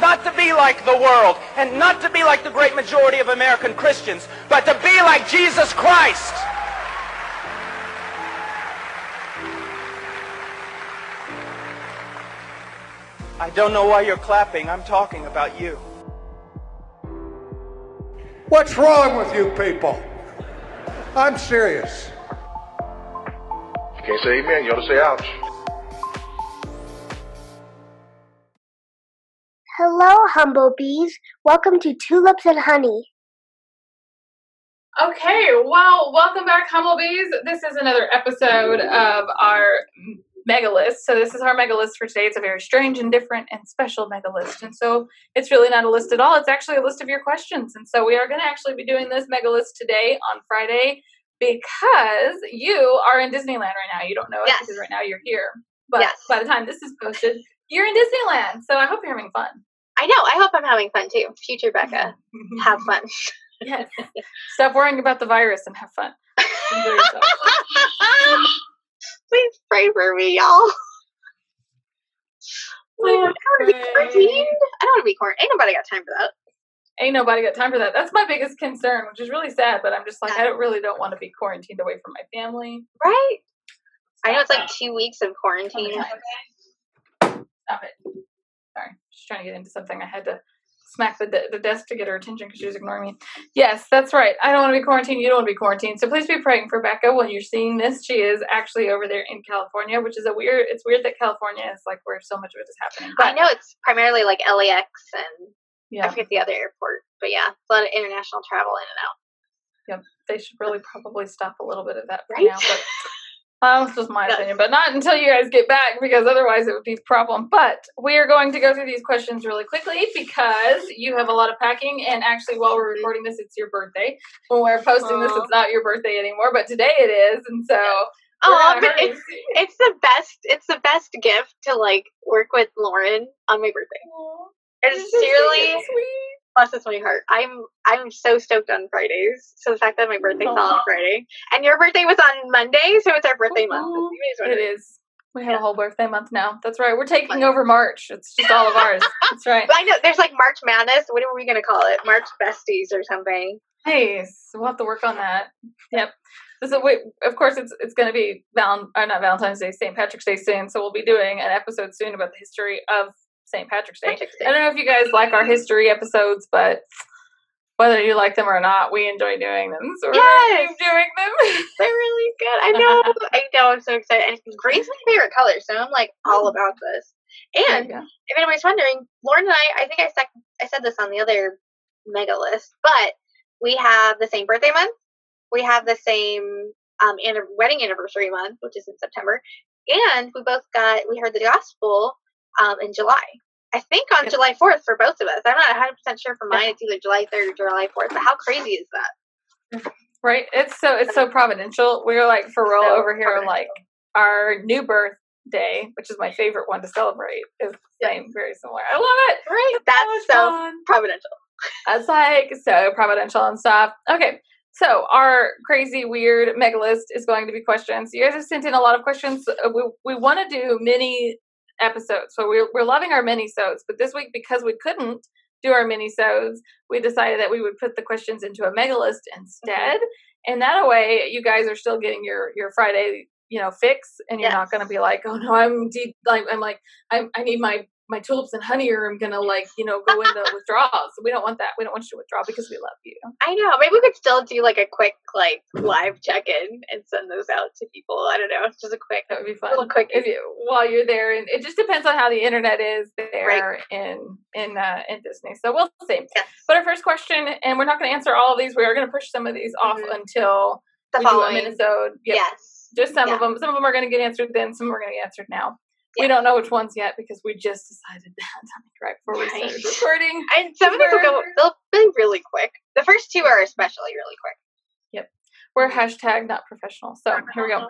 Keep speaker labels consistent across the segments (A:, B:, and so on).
A: Not to be like the world, and not to be like the great majority of American Christians, but to be like Jesus Christ. I don't know why you're clapping. I'm talking about you.
B: What's wrong with you people? I'm serious.
C: You can't say amen, you ought to say ouch.
D: Hello, humble bees. Welcome to Tulips and Honey.
E: Okay, well, welcome back, humble bees. This is another episode of our mega list. So this is our mega list for today. It's a very strange and different and special mega list. And so it's really not a list at all. It's actually a list of your questions. And so we are going to actually be doing this mega list today on Friday because you are in Disneyland right now. You don't know it
F: Yes.
E: because right now you're here. But
F: Yes.
E: by the time this is posted, you're in Disneyland. So I hope you're having fun.
F: I know. I hope I'm having fun too. Future Becca, have fun.
E: yes. Stop worrying about the virus and have fun.
F: Please pray for me, y'all. I don't want to be quarantined. I don't want to be quarantined. Ain't nobody got time for that.
E: Ain't nobody got time for that. That's my biggest concern, which is really sad. But I'm just like, I don't really don't want to be quarantined away from my family.
F: Right? I know it's like two weeks of quarantine.
E: It. Just trying to get into something. I had to smack the, de- the desk to get her attention because she was ignoring me. Yes, that's right. I don't want to be quarantined. You don't want to be quarantined. So please be praying for Becca when you're seeing this. She is actually over there in California, which is a weird. It's weird that California is like where so much of it is happening. But
F: I know it's primarily like LAX and I forget the other airport, but yeah, it's a lot of international travel in and out.
E: Yeah, they should really probably stop a little bit of that for
F: Right?
E: now. But uh, that's just my opinion. But not until you guys get back, because otherwise it would be a problem. But we are going to go through these questions really quickly because you have a lot of packing. And actually, while we're recording this, it's your birthday. When we're posting this, it's not your birthday anymore, but today it is. And so,
F: Oh, but it's it's the best. It's the best gift to like work with Lauren on my birthday.
E: Aw,
F: It's seriously
E: sweet, sweet.
F: blesses my heart. I'm I'm so stoked on Fridays. So the fact that my birthday fell on Friday and your birthday was on Monday, so it's our birthday month.
E: It's
F: You guys
E: It
F: wondering.
E: is. We have a whole birthday month now. That's right. We're taking over March. It's just all of ours. That's right.
F: But I know there's like March Madness. What are we gonna call it? March Besties or something.
E: Nice. We'll have to work on that. Yep. So we, of course, it's it's going to be val- or not Valentine's Day, St. Patrick's Day soon. So we'll be doing an episode soon about the history of St. Patrick's Day.
F: Patrick's Day.
E: I don't know if you guys like our history episodes, but whether you like them or not, we enjoy doing them. So
F: Yes.
E: keep doing them.
F: They're really good. I know. I know. I'm so excited. And green's my favorite color, so I'm like all about this. And if anybody's wondering, Lauren and I, I think I said I said this on the other mega list, but we have the same birthday month. We have the same um wedding anniversary month, which is in September, and we both got we heard the gospel um in July. I think on July 4th for both of us. I'm not 100 percent sure for mine. It's either July 3rd or July 4th. But how crazy is that?
E: Right? It's so it's so providential. We're like for real
F: So
E: over here. Like our new birthday, which is my favorite one to celebrate, is the same, very similar. I love it.
F: Right?
E: much
F: That's so
E: fun.
F: providential.
E: That's like so providential and stuff. Okay, so our crazy weird mega list is going to be questions. You guys have sent in a lot of questions. Uh, We we want to do mini episodes, so we're we're loving our mini sodes. But this week, because we couldn't do our mini sodes, we decided that we would put the questions into a mega list mm-hmm. instead, and that way you guys are still getting your your Friday you know fix, and you're not going to be like, oh no, I'm deep like I'm like I'm, I need my my tulips and honey or I'm gonna like, you know, go into withdrawals. We don't want that. We don't want you to withdraw because we love you.
F: I know. Maybe we could still do like a quick like live check in and send those out to people. I don't know. Just a quick
E: That would be fun.
F: little quick.
E: If you while you're there and it just depends on how the internet is there in in uh in Disney. So we'll see.
F: Yes.
E: But our first question, and we're not gonna answer all of these, we are gonna push some of these off
F: Mhm.
E: until
F: The following.
E: Minnesota. Yep.
F: Yes.
E: Just some
F: Yeah.
E: of them. Some of them are going to get answered then. Some are going to get answered now. We don't know which ones yet because we just decided that right before we started recording.
F: And some of these will go. They'll be really quick. The first two are especially really quick. Yep.
E: We're hashtag not professional. So here we go.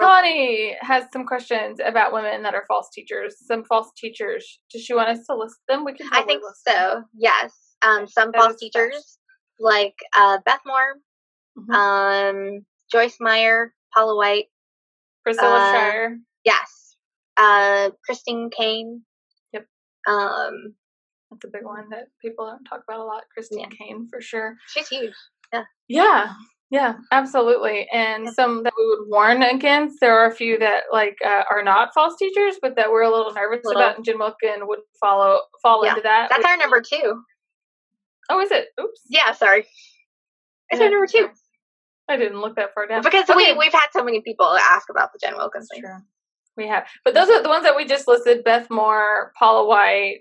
E: Connie has some questions about women that are false teachers. Some false teachers. Does she want us to list them? We can.
F: I think
E: list them.
F: so. Yes. Um, some
E: That
F: false teachers like uh, Beth Moore,
E: Mhm.
F: um, Joyce Meyer, Paula White.
E: Priscilla
F: uh,
E: Shirer.
F: Yes. Uh, Christine Caine.
E: Yep.
F: Um,
E: That's a big one that people don't talk about a lot. Christine
F: Yeah.
E: Caine for sure.
F: She's huge.
E: Yeah, yeah, Yeah, absolutely. And some that we would warn against. There are a few that like uh, are not false teachers, but that we're a little nervous
F: Little.
E: about. And Jen Wilkin would follow fall
F: Yeah,
E: into that.
F: That's
E: which-
F: our number two.
E: oh, is it? Oops,
F: Yeah, sorry. It's
E: Yeah,
F: our number two.
E: I didn't look that far down
F: Because
E: Okay.
F: we, we've had so many people ask about the Jen Wilkins thing.
E: true. We have, but those are the ones that we just listed: Beth Moore, Paula White,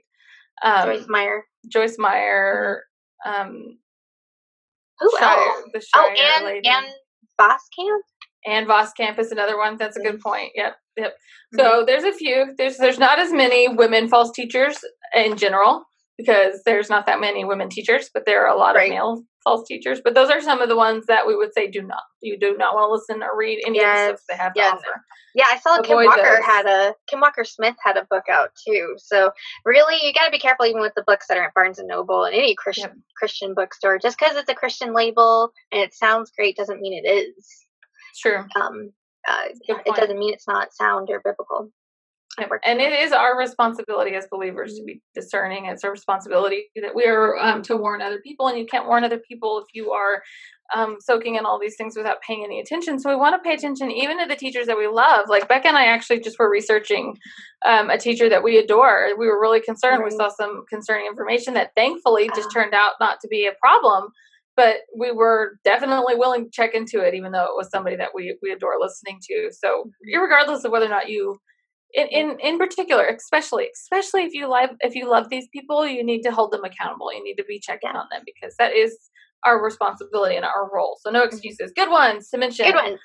E: um,
F: Joyce Meyer.
E: Joyce Meyer, um,
F: Who
E: Shirer,
F: else?
E: the
F: Oh, and
E: lady.
F: and Voskamp.
E: and Voskamp is another one. That's a good
F: Mhm.
E: point. Yep, yep.
F: Mm-hmm.
E: So there's a few. There's there's not as many women false teachers in general because there's not that many women teachers, but there are a lot
F: Right.
E: of male false teachers. But those are some of the ones that we would say do not you do not want to listen or read any of the stuff
F: Yes,
E: they have
F: yes.
E: to offer.
F: Yeah, I saw Kim Walker
E: those.
F: had a Kim Walker Smith had a book out too. So really, you got to be careful even with the books that are at Barnes and Noble and any Christian
E: Yep.
F: Christian bookstore. Just because it's a Christian label and it sounds great doesn't mean it is.
E: True.
F: Um, uh, it doesn't mean it's not sound or biblical.
E: And it is our responsibility as believers to be discerning. It's our responsibility that we are um, to warn other people, and you can't warn other people if you are um, soaking in all these things without paying any attention. So we want to pay attention even to the teachers that we love. Like Becca and I actually just were researching um, a teacher that we adore. We were really concerned. We saw some concerning information that thankfully just
F: Ah.
E: turned out not to be a problem. But we were definitely willing to check into it, even though it was somebody that we we adore listening to. So, regardless of whether or not you in, in in particular especially especially if you love if you love these people you need to hold them accountable you need to be checking
F: Yeah.
E: on them because that is our responsibility and our role so no mm-hmm. excuses good ones to mention
F: Good ones.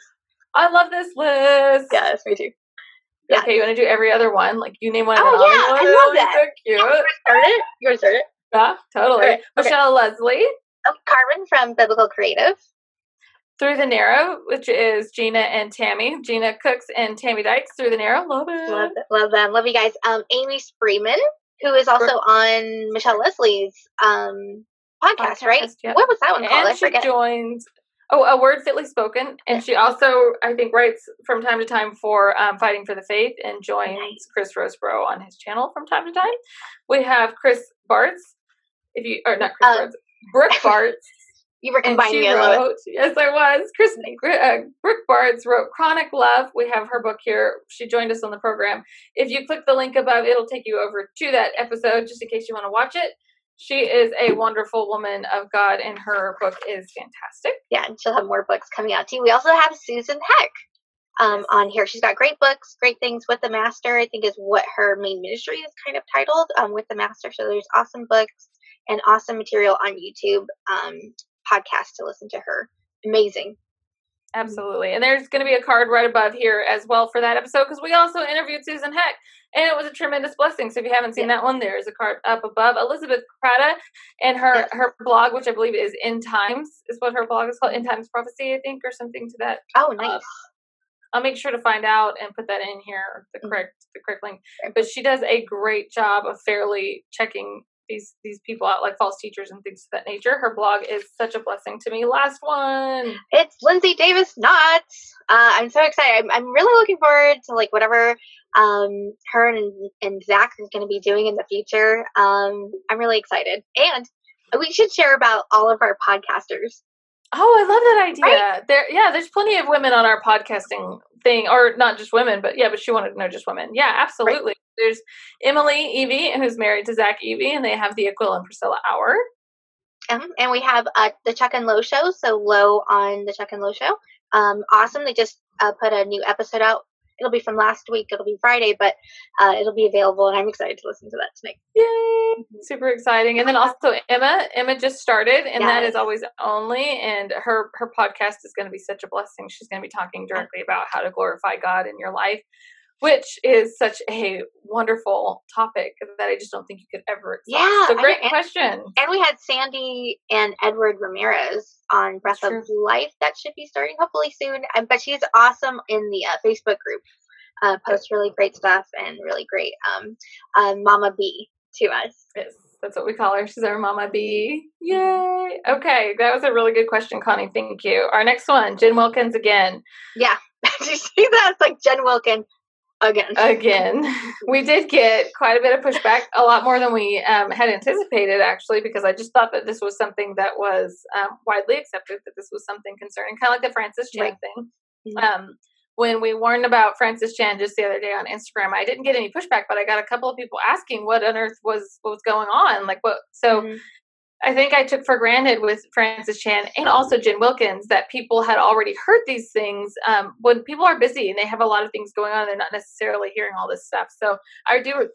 E: i love this list
F: Yes, me too. Yeah.
E: okay you want to do every other one like you name one
F: oh,
E: and Oh,
F: yeah, I love that.
E: so cute
F: You want to start it? You want to start it?
E: yeah totally
F: Alright, okay.
E: michelle lesley
F: Oh, Carmen from Biblical Creative.
E: Through the narrow which is gina and tammy gina cooks and tammy dykes through the narrow love it
F: Love, love them. Love you guys. Um, Amy Spreeman, who is also on Michelle Lesley's um podcast, right?
E: Yep.
F: What was that one called? I
E: and she
F: forget.
E: joined oh a word fitly spoken and she also i think writes from time to time for um, fighting for the faith and joins
F: Nice.
E: chris rosebrough on his channel from time to time we have chris bartz if you or not chris
F: Um,
E: bartz brooke bartz
F: you were combining. I
E: wrote yes i was chris uh, brooke bartz wrote chronic love we have her book here she joined us on the program if you click the link above it'll take you over to that episode just in case you want to watch it she is a wonderful woman of god and her book is fantastic
F: Yeah, and she'll have more books coming out too. We also have Susan Heck um, on here. She's got great books, great things with the Master. I think is what her main ministry is kind of titled um, with the Master. So there's awesome books and awesome material on YouTube um, podcast to listen to her. Amazing.
E: Absolutely. And there's going to be a card right above here as well for that episode because we also interviewed Susan Heck and it was a tremendous blessing. So if you haven't seen that one, there's a card up above. Elizabeth Prata and her, her blog, which I believe is In Times, is what her blog is called. In Times Prophecy, I think, or something to that.
F: Oh, nice.
E: I'll make sure to find out and put that in here, the
F: Mhm.
E: correct the correct link. But she does a great job of fairly checking these these people out, like false teachers and things of that nature. Her blog is such a blessing to me. Last one.
F: It's Lindsay Davis Knotts. Uh, I'm so excited. I'm, I'm really looking forward to like whatever um, her and, and Zach is going to be doing in the future. Um, I'm really excited, and we should share about all of our podcasters.
E: Oh, I love that idea. There, yeah, there's plenty of women on our podcasting thing, or not just women, but yeah, but she wanted to know just women. Yeah, absolutely. There's Emily Evie, who's married to Zach Evie, and they have the Aquila and Priscilla Hour.
F: Um, and we have uh, the Chuck and Low show. So Low on the Chuck and Low show. Um, awesome. They just uh, put a new episode out. It'll be from last week. It'll be Friday, but uh, it'll be available, and I'm excited to listen to that tonight.
E: Yay! Super exciting. And then also Emma. Emma just started, and that is always only. And her her podcast is going to be such a blessing. She's going to be talking directly about how to glorify God in your life, which is such a wonderful topic that I just don't think you could ever. Exhaust.
F: Yeah,
E: So great question.
F: And we had Sandy and Edward Ramirez on Breath
E: True.
F: of Life that should be starting hopefully soon. Um, but she's awesome in the uh, Facebook group. Uh, posts really great stuff and really great um, uh, Mama B to us.
E: Yes, that's what we call her. She's our mama bee. Yay! Okay, that was a really good question, Connie. Thank you. Our next one, Jen Wilkins again.
F: Yeah, did you see that? It's like Jen Wilkin. Again.
E: again. We did get quite a bit of pushback, a lot more than we um, had anticipated, actually, because I just thought that this was something that was um, widely accepted, that this was something concerning, kind of like the Francis Chan
F: Right.
E: thing.
F: Mhm.
E: Um, when we warned about Francis Chan just the other day on Instagram, I didn't get any pushback, but I got a couple of people asking what on earth was what was going on, like what. So
F: Mhm.
E: I think I took for granted with Francis Chan and also Jen Wilkins that people had already heard these things. Um, when people are busy and they have a lot of things going on, they're not necessarily hearing all this stuff. So I do re-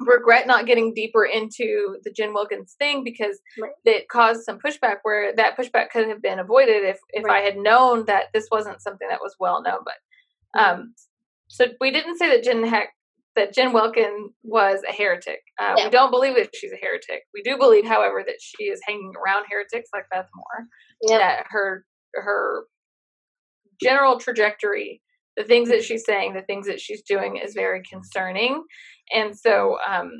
E: regret not getting deeper into the Jen Wilkins thing because
F: Right.
E: it caused some pushback where that pushback could have been avoided if if I had known that this wasn't something that was well known. But um, so we didn't say that Jen Heck that Jen Wilkin was a heretic. Uh,
F: Yeah.
E: We don't believe that she's a heretic. We do believe, however, that she is hanging around heretics like Beth Moore.
F: Yep.
E: That her her general trajectory, the things that she's saying, the things that she's doing, is very concerning. And so um,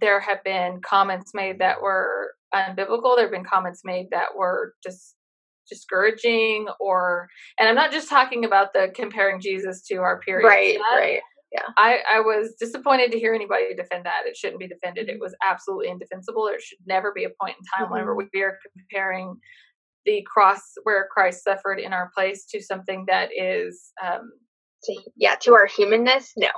E: there have been comments made that were unbiblical. There have been comments made that were just discouraging or and i'm not just talking about the comparing jesus to our period
F: Right,
E: That-
F: right.
E: I, I was disappointed to hear anybody defend that. It shouldn't be defended. It was absolutely indefensible. There should never be a point in time whenever we are comparing the cross where Christ suffered in our place to something that is um,
F: To- yeah, to our humanness, no.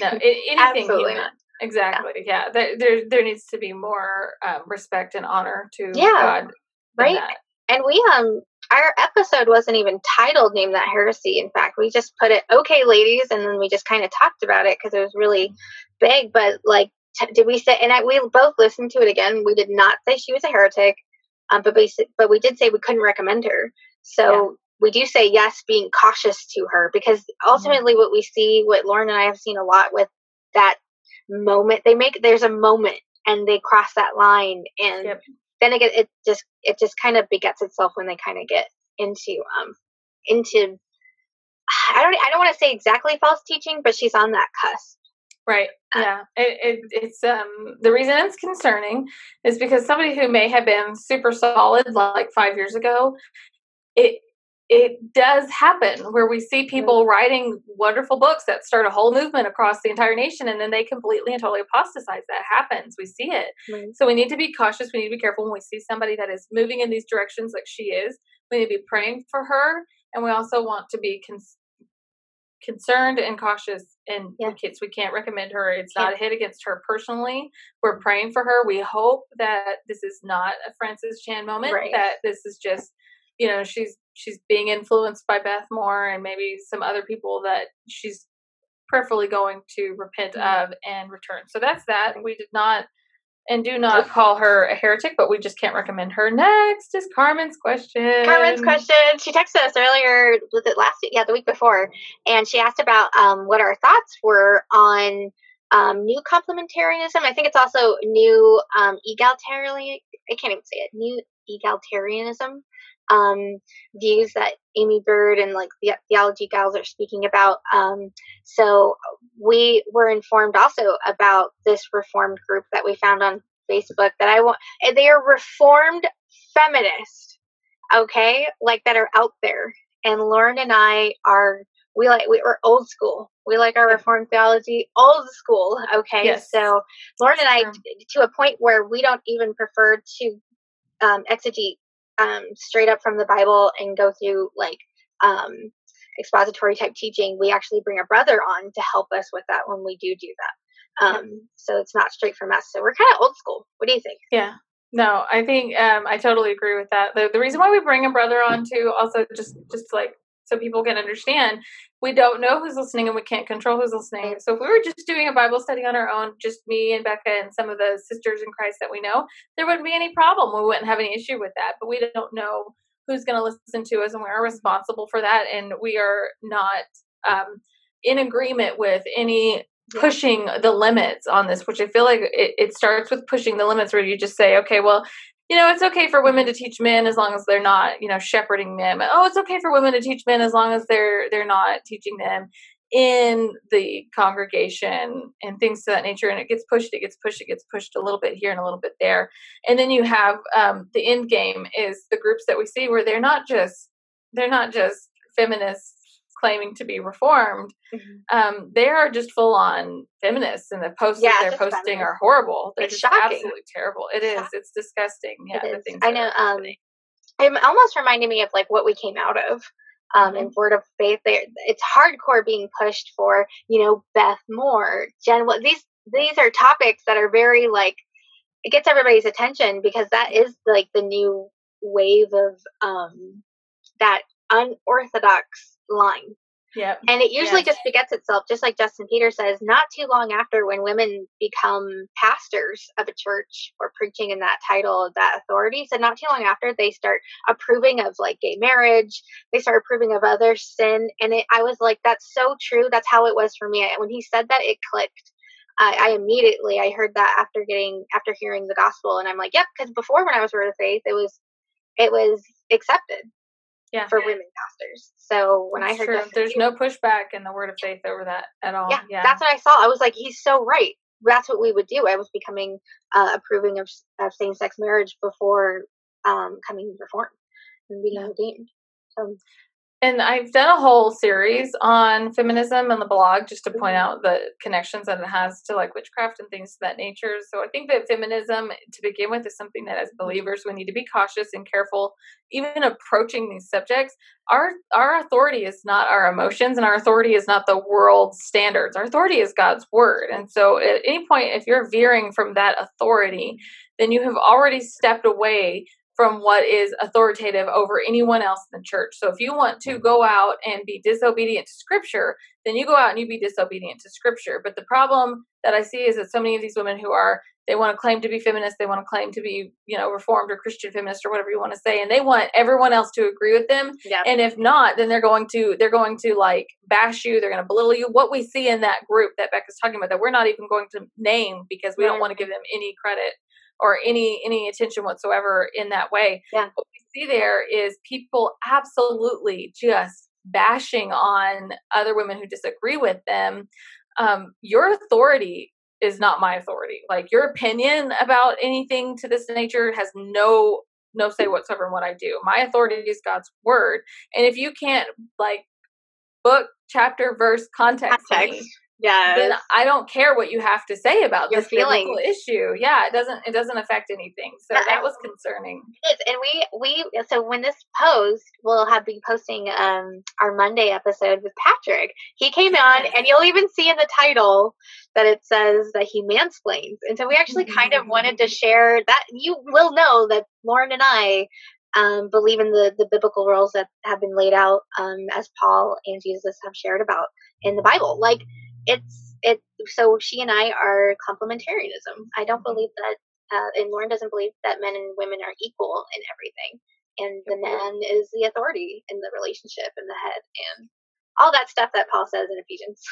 E: no anything
F: Absolutely
E: human.
F: not.
E: Exactly. Yeah. There, there there needs to be more um, respect and honor to
F: Yeah,
E: God.
F: right?
E: that.
F: And we um our episode wasn't even titled "Name That Heresy." In fact, we just put it "Okay, ladies," and then we just kind of talked about it because it was really big. But like, t- did we say? And I, we both listened to it again. We did not say she was a heretic, um, but we but we did say we couldn't recommend her. So.
E: Yeah.
F: We do say yes, being cautious to her because ultimately, what we see, what Lauren and I have seen a lot with that moment, they make there's a moment and they cross that line, and
E: Yep.
F: Then it it just it just kind of begets itself when they kind of get into um into I don't I don't want to say exactly false teaching, but she's on that cusp.
E: Right.
F: Uh,
E: Yeah. It, it it's um the reason it's concerning is because somebody who may have been super solid like five years ago, it it does happen where we see people writing wonderful books that start a whole movement across the entire nation and then they completely and totally apostatize. That happens. We see it.
F: Right.
E: So we need to be cautious. We need to be careful when we see somebody that is moving in these directions like she is. We need to be praying for her, and we also want to be cons- concerned and cautious. And
F: Yeah.
E: we can't, we can't recommend her. It's not a hit against her personally. We're praying for her. We hope that this is not a Francis Chan moment.
F: Right.
E: That this is just, you know, she's she's being influenced by Beth Moore and maybe some other people that she's prayerfully going to repent
F: Mm-hmm.
E: of and return. So that's that. We did not and do not call her a heretic, but we just can't recommend her. Next is Carmen's question.
F: Carmen's question. She texted us earlier. Was it last week? Yeah, the week before, and she asked about um, what our thoughts were on um, new complementarianism. I think it's also new um, egalitarian. I can't even say it. New egalitarianism um, views that Aimee Byrd and like the theology gals are speaking about. Um, so we were informed also about this reformed group that we found on Facebook that I want. They are reformed feminists okay, like that are out there. And Lauren and I are we like we are old school. We like our reformed theology old school. Okay,
E: Yes.
F: so Lauren and I to a point where we don't even prefer to um, exegete um, straight up from the Bible and go through like um, expository type teaching. We actually bring a brother on to help us with that when we do do that. Um, so it's not straight from us. So we're kind of old school. What do you think?
E: Yeah. No, I think um, I totally agree with that. The, the reason why we bring a brother on too, also just just like so people can understand, we don't know who's listening and we can't control who's listening. So if we were just doing a Bible study on our own, just me and Becca and some of the sisters in Christ that we know, there wouldn't be any problem. We wouldn't have any issue with that. But we don't know who's going to listen to us, and we are responsible for that. And we are not um, in agreement with any pushing the limits on this, which I feel like it, it starts with pushing the limits where you just say, okay, well, you know, it's okay for women to teach men as long as they're not, you know, shepherding them. Oh, it's okay for women to teach men as long as they're they're not teaching them in the congregation and things to that nature. And it gets pushed, it gets pushed, it gets pushed a little bit here and a little bit there. And then you have um, the end game is the groups that we see where they're not just they're not just feminists claiming to be reformed,
F: Mhm.
E: um, they are just full on feminists, and the posts
F: Yeah,
E: that they're posting
F: feminists.
E: are horrible. They're
F: It's
E: just
F: shocking.
E: absolutely terrible. It is. It's disgusting. Yeah,
F: It
E: the things
F: I know. Um, it almost reminded me of like what we came out of. Um, in Word of Faith, there it's hardcore being pushed for you know Beth Moore, Jen. Well, these these are topics that are very like it gets everybody's attention because that is like the new wave of um that unorthodox line
E: yeah.
F: and it usually
E: Yes.
F: just begets itself, just like Justin Peter says, not too long after when women become pastors of a church or preaching in that title of that authority. So not too long after they start approving of like gay marriage, they start approving of other sin. And it, I was like, that's so true. That's how it was for me. And When he said that, it clicked. I, I immediately I heard that after getting after hearing the gospel, and I'm like, yep. Because before when I was Word of Faith, it was it was accepted
E: Yeah.
F: for women pastors. So when I heard
E: true.
F: Justin
E: there's no pushback in the word of faith over that at all.
F: yeah,
E: Yeah.
F: that's what I saw. I was like, he's so right. That's what we would do. I was becoming uh, approving of, of same sex marriage before um, coming reformed and being
E: Yeah.
F: redeemed. So
E: and I've done a whole series on feminism on the blog just to point
F: Mhm.
E: out the connections that it has to like witchcraft and things of that nature. So I think that feminism to begin with is something that as believers we need to be cautious and careful even approaching these subjects. Our our authority is not our emotions and our authority is not the world's standards. Our authority is God's word. And so at any point if you're veering from that authority, then you have already stepped away from what is authoritative over anyone else in the church. So if you want to go out and be disobedient to scripture, then you go out and you be disobedient to scripture. But the problem that I see is that so many of these women who are they want to claim to be feminist, they want to claim to be, you know, reformed or Christian feminist or whatever you want to say, and they want everyone else to agree with them.
F: yeah,
E: And if not, then they're going to they're going to like bash you, they're going to belittle you. What we see in that group that Becca's talking about that we're not even going to name because we don't want to give them any credit or any any attention whatsoever in that way.
F: Yeah.
E: What we see there is people absolutely just bashing on other women who disagree with them. Um, your authority is not my authority. Like your opinion about anything to this nature has no no say whatsoever in what I do. My authority is God's word. And if you can't like book, chapter, verse, context, me,
F: context. Yeah,
E: then I don't care what you have to say about
F: Your
E: this
F: feelings.
E: issue. Yeah, it doesn't it doesn't affect anything. So
F: Yeah,
E: that was concerning.
F: Yes, and we we so when this post we'll have be posting um our Monday episode with Patrick. He came on and you'll even see in the title that it says that he mansplains. And so we actually kind of wanted to share that you will know that Lauren and I um, believe in the, the biblical rules that have been laid out um, as Paul and Jesus have shared about in the Bible. Like it's it so she and I are complementarianism. I don't believe that uh, and Lauren doesn't believe that men and women are equal in everything, and the man is the authority in the relationship and the head, and all that stuff that Paul says in Ephesians.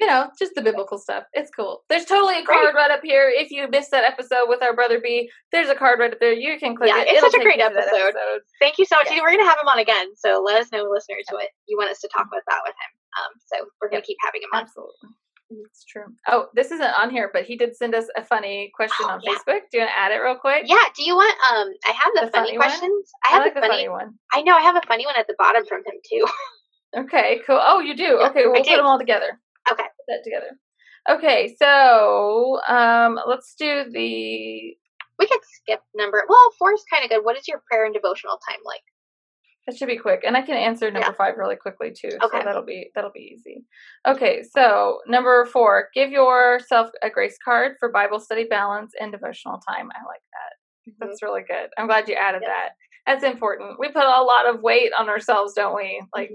E: You know, just the biblical stuff. It's cool. There's totally a card right up here. If you missed that episode with our brother B, there's a card right up there. You can click
F: Yeah,
E: it.
F: it's
E: It'll
F: such a great
E: that
F: episode. Thank you so much.
E: Yeah.
F: We're gonna have him on again, so let us know, listeners, what you want us to talk about with him. Um, so we're gonna keep having him on.
E: Absolutely. It's true. Oh, this isn't on here, but he did send us a funny question
F: Oh,
E: on
F: yeah.
E: Facebook. Do you want to add it real quick?
F: Yeah. Do you want? Um, I have the,
E: The
F: funny,
E: funny one?
F: questions. I
E: I
F: have
E: like
F: the
E: the
F: funny.
E: funny one.
F: I know. I have a funny one at the bottom from him too.
E: Okay, cool. Oh, you do.
F: Yeah,
E: okay, we'll
F: do.
E: put them all together.
F: Okay.
E: Put that together. Okay, so um, let's do the.
F: we could skip number. Well, four is kind of good. What is your prayer and devotional time like?
E: That should be quick, and I can answer number
F: Yeah.
E: five really quickly too.
F: Okay.
E: So that'll be that'll be easy. Okay, so number four, give yourself a grace card for Bible study balance and devotional time. I like that. That's really good. I'm glad you added
F: Yeah.
E: that. That's important. We put a lot of weight on ourselves, don't we? Like,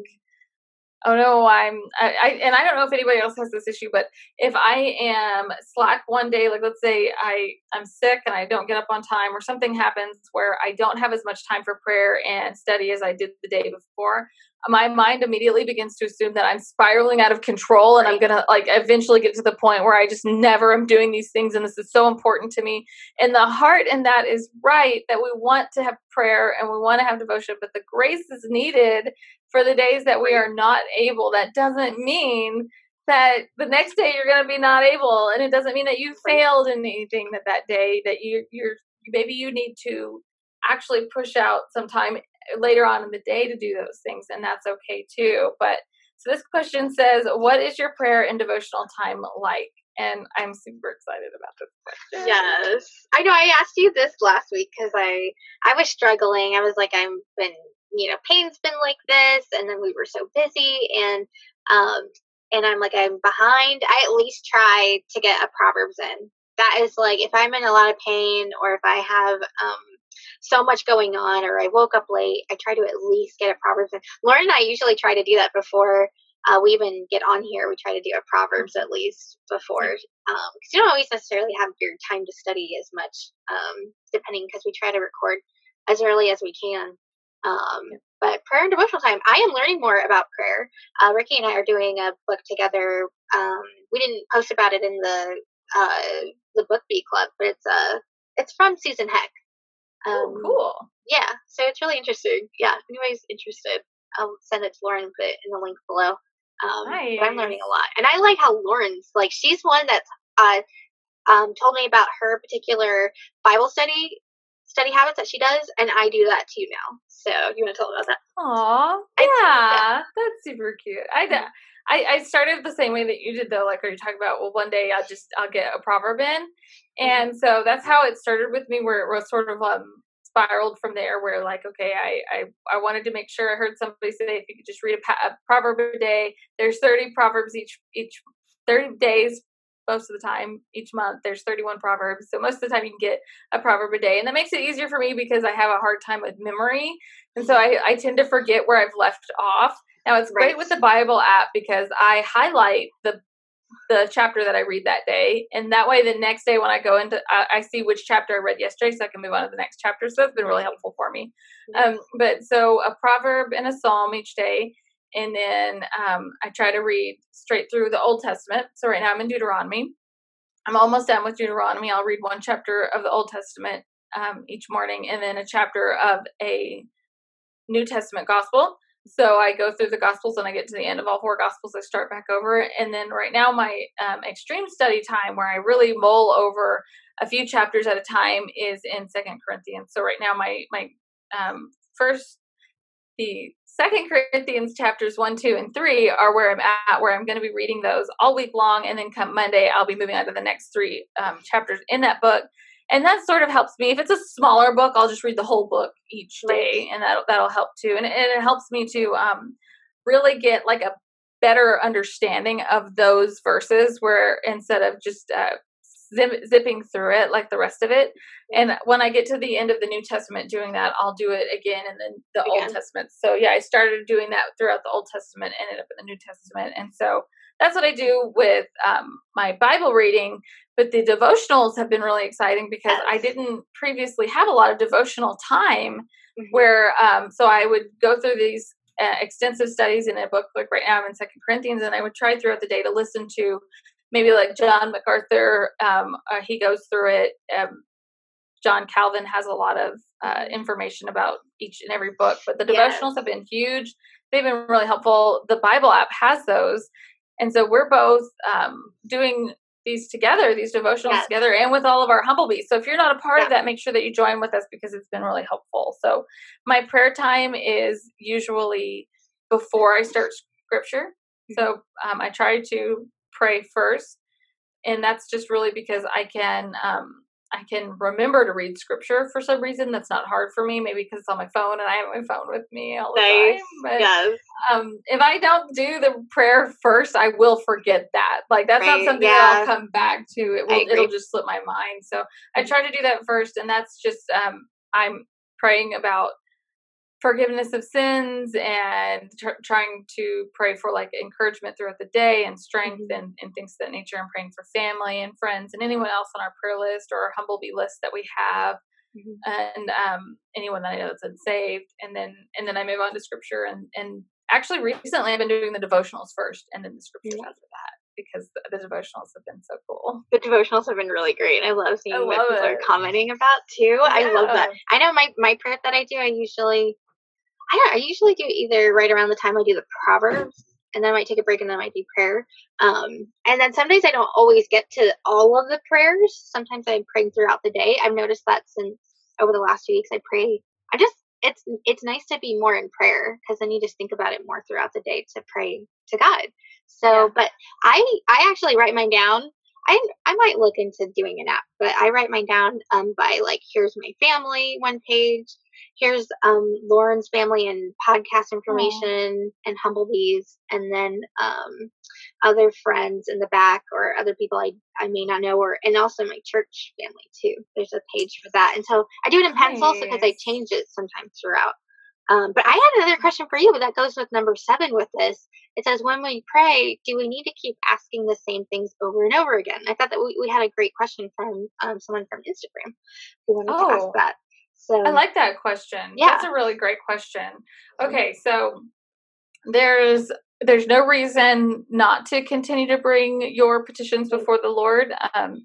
E: oh no, I'm I, I and I don't know if anybody else has this issue, but if I am slack one day, like let's say I I'm sick and I don't get up on time, or something happens where I don't have as much time for prayer and study as I did the day before, my mind immediately begins to assume that I'm spiraling out of control and I'm gonna like eventually get to the point where I just never am doing these things and this is so important to me. And the heart in that is right that we want to have prayer and we want to have devotion, but the grace is needed for the days that we are not able. That doesn't mean that the next day you're going to be not able, and it doesn't mean that you failed in anything that that day. That you you're maybe you need to actually push out some time later on in the day to do those things, and that's okay too. But So this question says, "What is your prayer and devotional time like?" And I'm super excited about this question.
F: Yes, I know. I asked you this last week because I I was struggling. I was like, I've been, you know, pain's been like this, and then we were so busy, and um, and I'm like, I'm behind. I at least try to get a Proverbs in. That is like, if I'm in a lot of pain, or if I have um so much going on, or I woke up late, I try to at least get a Proverbs. Lauren and I usually try to do that before uh, we even get on here, we try to do a Proverbs at least before, because um, you don't always necessarily have your time to study as much, um, depending because we try to record as early as we can. Um, but prayer and devotional time, I am learning more about prayer. Uh, Ricky and I are doing a book together. Um, we didn't post about it in the uh, the book bee club, but it's uh it's from Susan Heck.
E: Oh, cool.
F: Yeah, so it's really interesting. Yeah, if anybody's interested, I'll send it to Lauren and put it in the link below. Um, but I'm learning a lot, and I like how Lauren's like she's one that's uh, um, told me about her particular Bible study study habits that she does, and I do that too now. So you want to tell about that?
E: Aw, yeah, that's super cute. I. I I started the same way that you did though. Like, are you talking about? Well, one day I'll just I'll get a proverb in,
F: Mm-hmm.
E: and so that's how it started with me. Where it was sort of um spiraled from there. Where like, okay, I I I wanted to make sure I heard somebody say if you could just read a, a proverb a day. There's 30 proverbs each each 30 days most of the time each month there's 31 proverbs so most of the time you can get a proverb a day and that makes it easier for me because i have a hard time with memory and so i, I tend to forget where i've left off. Now it's great
F: Right.
E: with the bible app because i highlight the the chapter that i read that day and that way the next day when i go into i, I see which chapter i read yesterday so i can move on to the next chapter so it's been really helpful for me. Um, but so a proverb and a psalm each day and then um, I try to read straight through the Old Testament. So right now I'm in Deuteronomy. I'm almost done with Deuteronomy. I'll read one chapter of the Old Testament um, each morning, and then a chapter of a New Testament gospel. So I go through the gospels and I get to the end of all four gospels. I start back over, and then right now my um, extreme study time, where I really mull over a few chapters at a time, is in Second Corinthians. So right now my my um, first the second corinthians chapters 1 2 and 3 are where i'm at where i'm going to be reading those all week long and then come monday i'll be moving on to the next three um, chapters in that book. And that sort of helps me. If it's a smaller book i'll just read the whole book each day and that'll, that'll help too. And, and it helps me to um, really get like a better understanding of those verses where instead of just uh, zip, zipping through it like the rest of it and when I get to the end of the New Testament doing that, I'll do it again in the, the Old Testament. So yeah, I started doing that throughout the Old Testament, ended up in the New Testament, and so that's what I do with um, my Bible reading. But the devotionals have been really exciting because I didn't previously have a lot of devotional time
F: Mhm.
E: where um, so I would go through these uh, extensive studies in a book like right now I'm in Second Corinthians, and I would try throughout the day to listen to maybe like John MacArthur. Um, uh, he goes through it. Um, John Calvin has a lot of uh, information about each and every book, but the
F: Yes.
E: devotionals have been huge. They've been really helpful. The Bible app has those, and so we're both um, doing these together, these devotionals
F: Yes.
E: together, and with all of our humblebees. So if you're not a part of that, make sure that you join with us because it's been really helpful. So my prayer time is usually before I start scripture. So um, I try to pray first, and that's just really because I can um, I can remember to read scripture for some reason. That's not hard for me. Maybe because it's on my phone and I have my phone with me all the
F: Nice.
E: time. But
F: Yes.
E: um, if I don't do the prayer first, I will forget that. Like that's not
F: Right,
E: something that I'll come back to. It will. It'll just slip my mind. So I try to do that first, and that's just um, I'm praying about forgiveness of sins and tr- trying to pray for like encouragement throughout the day and strength
F: Mm-hmm.
E: and, and things of that nature. I'm praying for family and friends and anyone else on our prayer list or our humble bee list that we have
F: Mm-hmm.
E: and um, anyone that I know that's unsaved. And then and then I move on to scripture and and actually recently I've been doing the devotionals first and then the scriptures
F: Mhm.
E: after that because the, the devotionals have been so cool.
F: The devotionals have been really great. I love seeing
E: I
F: what
E: love
F: people are commenting about too. I love that. I know my my prayer that I do. I usually, I don't. I usually do either right around the time I do the proverbs, and then I might take a break, and then I might do prayer. Um, and then some days I don't always get to all of the prayers. Sometimes I'm praying throughout the day. I've noticed that since over the last few weeks, I pray. I just it's it's nice to be more in prayer because then you just think about it more throughout the day to pray to God. So,
E: Yeah.
F: but I I actually write mine down. I I might look into doing an app, but I write mine down um by like here's my family one page, here's um Lauren's family and podcast information and Humblebees, and then um other friends in the back or other people I I may not know, or and also my church family too. There's a page for that, and so I do it in pencil because I change it sometimes throughout. Um, but I had another question for you, but that goes with number seven with this. It says, when we pray, do we need to keep asking the same things over and over again? I thought that we, we had a great question from um, someone from Instagram who wanted to ask
E: Oh.
F: that. So
E: I like that question.
F: Yeah.
E: That's a really great question. Okay, so there's there's no reason not to continue to bring your petitions before the Lord. Um,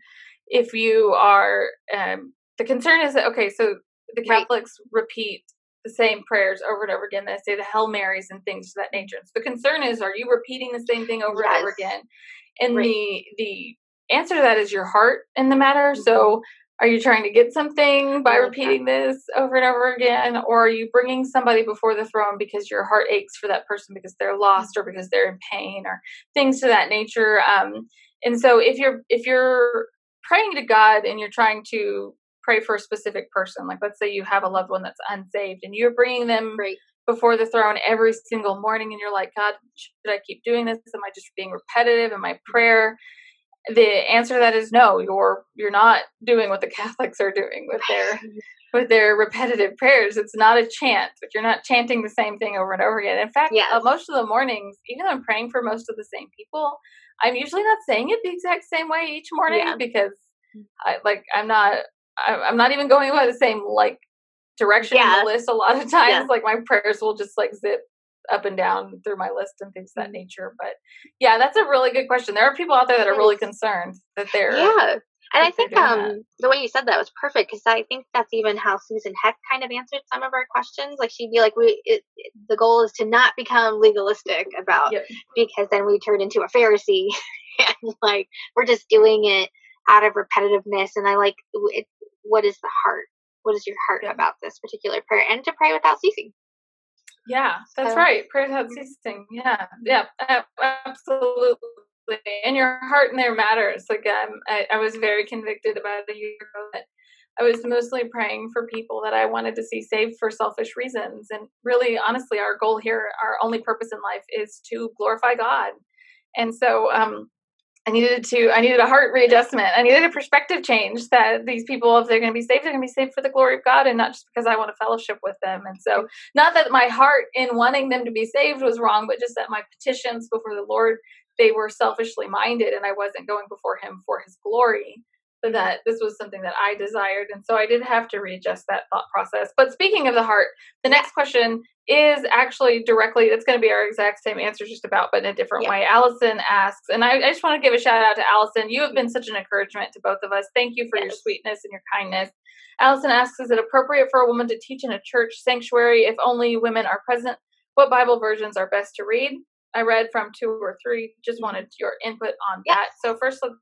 E: if you are, um, the concern is that okay, so the
F: Right.
E: Catholics repeat the same prayers over and over again. They say the Hail Marys and things of that nature. So the concern is, are you repeating the same thing over and over again? And
F: Right.
E: the the answer to that is your heart in the matter. So are you trying to get something by
F: I like that.
E: repeating this over and over again? Or are you bringing somebody before the throne because your heart aches for that person because they're lost or because they're in pain or things to that nature? Um, and so if you're if you're praying to God and you're trying to pray for a specific person, like let's say you have a loved one that's unsaved and you're bringing them
F: Right.
E: before the throne every single morning and you're like, God, should I keep doing this? Am I just being repetitive in my prayer? The answer to that is no. You're you're not doing what the Catholics are doing with their with their repetitive prayers. It's not a chant, but you're not chanting the same thing over and over again. In fact,
F: Yes.
E: uh, most of the mornings, even though I'm praying for most of the same people, I'm usually not saying it the exact same way each morning
F: Yeah.
E: because I like I'm not I'm not even going by the same like direction in the list a lot of times.
F: Yeah.
E: Like my prayers will just like zip up and down through my list and things of that nature. But yeah, that's a really good question. There are people out there that are really concerned that they're
F: Yeah. And I think um
E: that.
F: the way you said that was perfect because I think that's even how Susan Heck kind of answered some of our questions. Like she'd be like, "We it, the goal is to not become legalistic about
E: Yep.
F: because then we turn into a Pharisee and like we're just doing it out of repetitiveness." And I like it. What is the heart? What is your heart
E: Yeah.
F: about this particular prayer? And to pray without ceasing.
E: Yeah, that's
F: So-
E: right. Prayer without ceasing. Yeah, yeah, absolutely. And your heart in there matters. Like um, I, I was very convicted about a year ago that I was mostly praying for people that I wanted to see saved for selfish reasons. And really, honestly, our goal here, our only purpose in life, is to glorify God. And so, um, I needed to, I needed a heart readjustment. I needed a perspective change that these people, if they're going to be saved, they're going to be saved for the glory of God and not just because I want to fellowship with them. And so, not that my heart in wanting them to be saved was wrong, but just that my petitions before the Lord, they were selfishly minded and I wasn't going before Him for His glory. But that this was something that I desired. And so I did have to readjust that thought process. But speaking of the heart, the next question is actually directly, it's going to be our exact same answer, just about, but in a different
F: Yeah.
E: way. Allison asks, and I, I just want to give a shout out to Allison. You have been such an encouragement to both of us. Thank you for your sweetness and your kindness. Allison asks, is it appropriate for a woman to teach in a church sanctuary if only women are present? What Bible versions are best to read? I read from two or three. Just wanted your input on
F: Yes.
E: that. So first, let's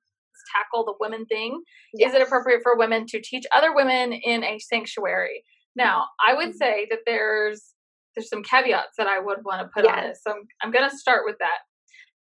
E: tackle the women thing. Is it appropriate for women to teach other women in a sanctuary? Now, I would
F: Mhm.
E: say that there's there's some caveats that I would want to put on this. So I'm, I'm going to start with that.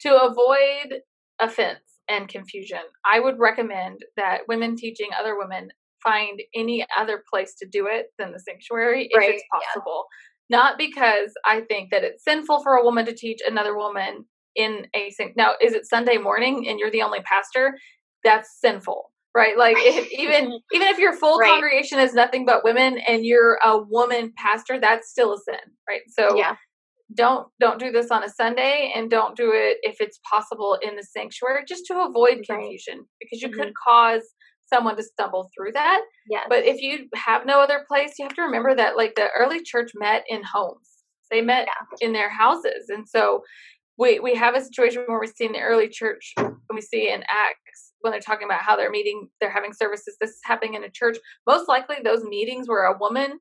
E: To avoid offense and confusion, I would recommend that women teaching other women find any other place to do it than the sanctuary if
F: Right,
E: it's
F: yeah.
E: possible. Not because I think that it's sinful for a woman to teach another woman in a san- now is it Sunday morning and you're the only pastor? That's sinful, right? Like if, even even if your full
F: Right.
E: congregation is nothing but women and you're a woman pastor, that's still a sin, right? So
F: yeah.
E: don't don't do this on a Sunday and don't do it if it's possible in the sanctuary just to avoid
F: Right.
E: confusion because you could mm-hmm. cause someone to stumble through that.
F: Yes.
E: But if you have no other place, you have to remember that like the early church met in homes. They met in their houses. And so we we have a situation where we see in the early church when we see in Acts when they're talking about how they're meeting, they're having services, this is happening in a church. Most likely those meetings where a woman